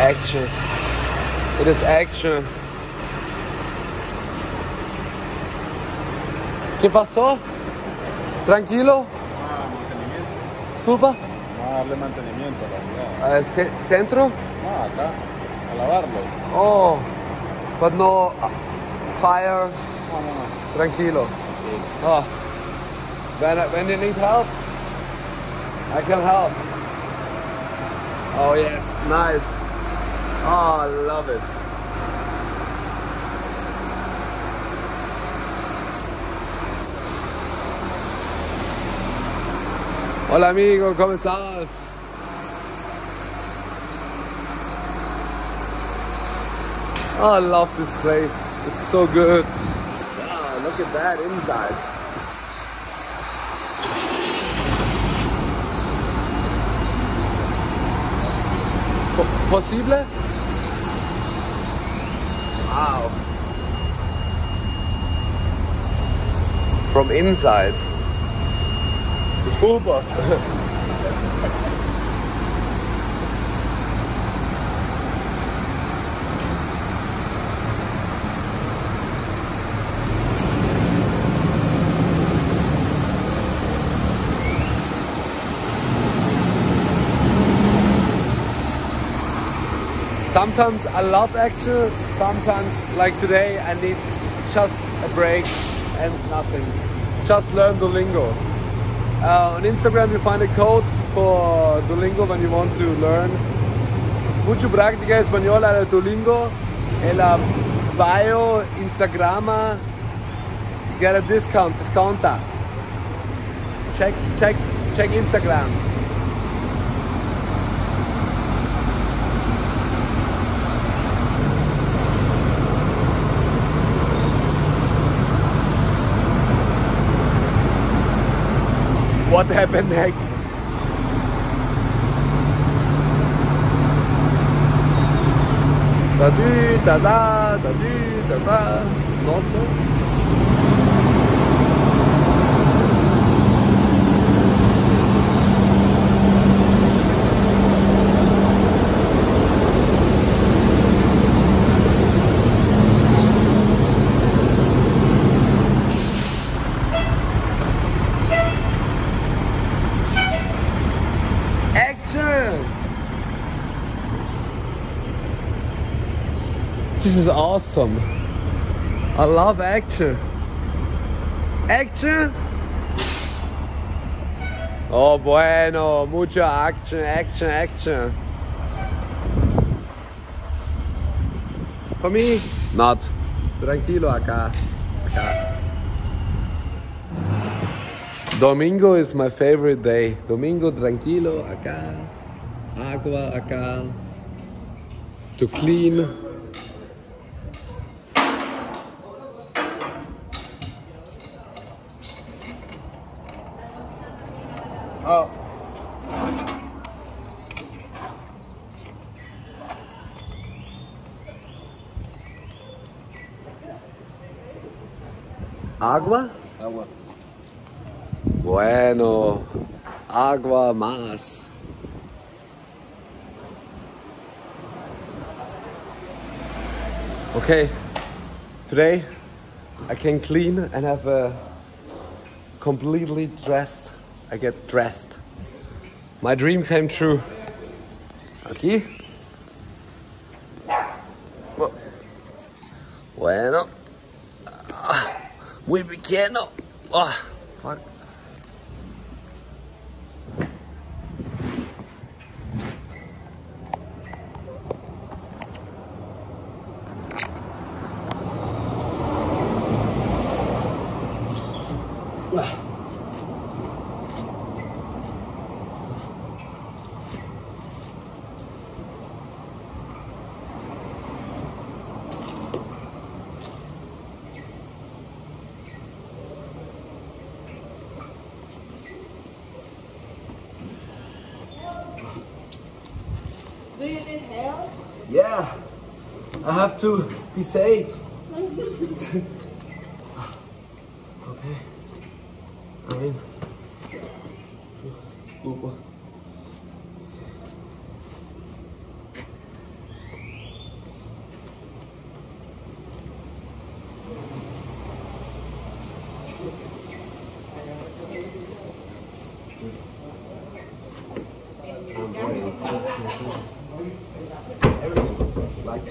action. It is action. ¿Qué pasó? ¿Tranquilo? Ah, mantenimiento. Disculpa. Vamos a darle mantenimiento a la unidad. Eh, ¿Centro? No, acá. A lavarlo. Oh, but no uh, fire. No, no, no. Tranquilo. Sí. Oh. When, when you need help, I can help. Oh yes, nice. Oh, I love it. Hola amigo, ¿cómo estás? Oh, I love this place. It's so good. Wow, look at that inside. Po- ¿Posible? Wow. From inside. Disculpa. Sometimes I love action, sometimes like today I need just a break and nothing. Just learn Duolingo. Uh, on Instagram you find a code for Duolingo when you want to learn. Mucho práctica española de Duolingo. En la bio Instagrama get a discount, discounta. Check, check, check Instagram. What happened next? Da da da, da du, da da. Nossa. Action! This is awesome. I love action. Action! Oh bueno, mucha action, action, action. For me, not. Tranquilo acá. Acá. Domingo is my favorite day. Domingo tranquilo, acá. Agua, acá. To clean. Oh. Agua? Agua. Bueno, agua más. Okay, today I can clean and have a completely dressed. I get dressed. My dream came true. Aquí. Bu- Bueno. Ah, Muy pequeño. Ah, fuck. Have to be safe. okay. I mean, Disculpa. Everything. Like,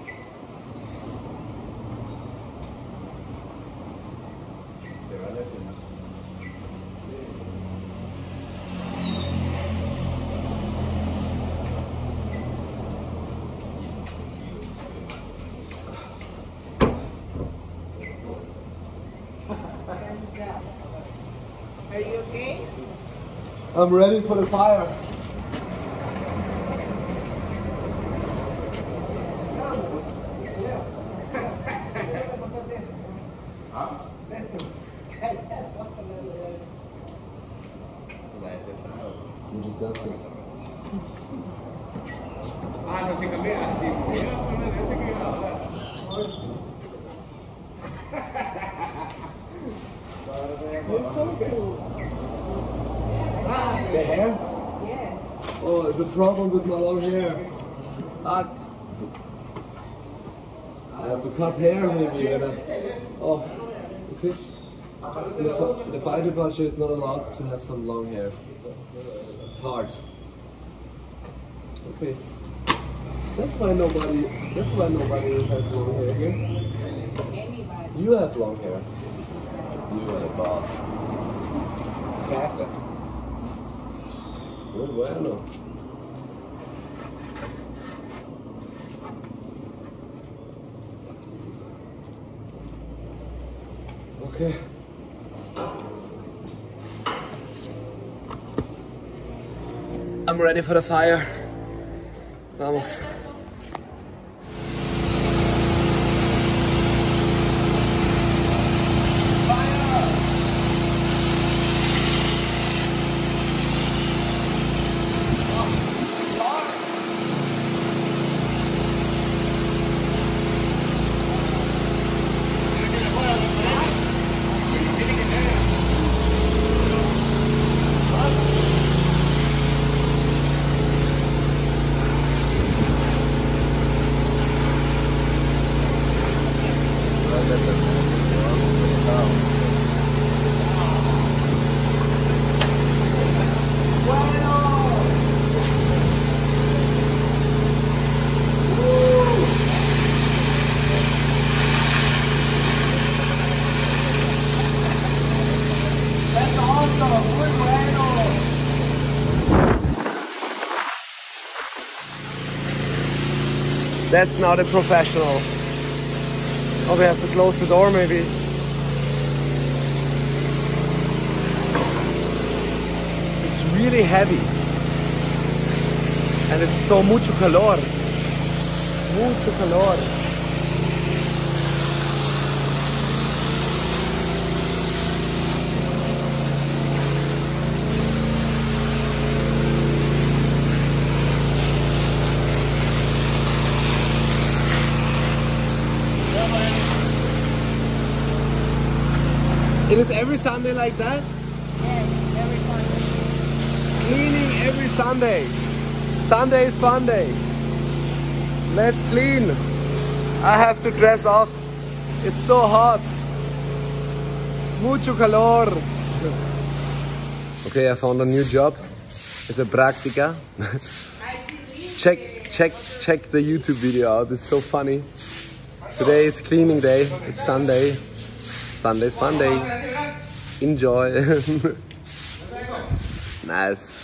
Are you okay? I'm ready for the fire. Muchas gracias. Ah, no se cambia. Voy a poner ese que iba a hablar. The hair? Yeah. Oh, it's a problem with my long hair. Fuck. I have to cut hair maybe when I... Oh, okay. In the, in the fire departure is not allowed to have some long hair. It's hard. Okay. That's why nobody, that's why nobody has long hair here. You have long hair. You are the boss. Jefe. Muy bueno. Okay. I'm ready for the fire. Vamos. That's not a professional. Oh, we have to close the door maybe. It's really heavy. And it's so mucho calor. Mucho calor. It is every Sunday like that? Yes, every Sunday. Cleaning every Sunday. Sunday is fun day. Let's clean. I have to dress up. It's so hot. Mucho calor. Okay, I found a new job. It's a practica. check, check, check the YouTube video out. It's so funny. Today is cleaning day. It's Sunday. Sunday's fun day. Enjoy. nice.